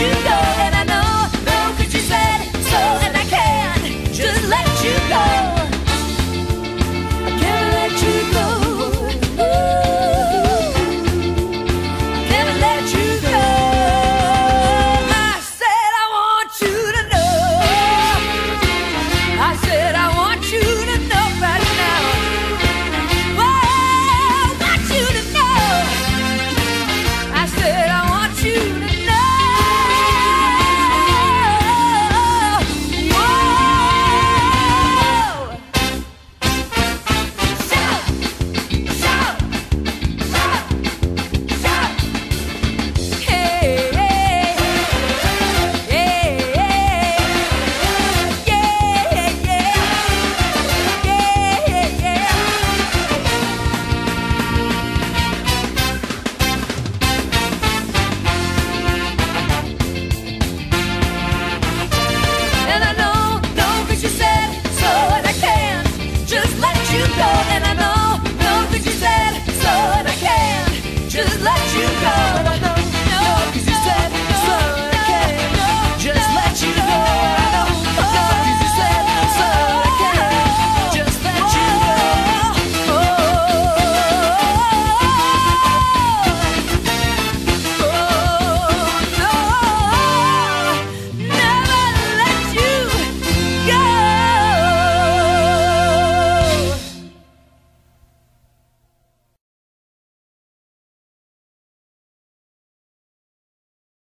you go.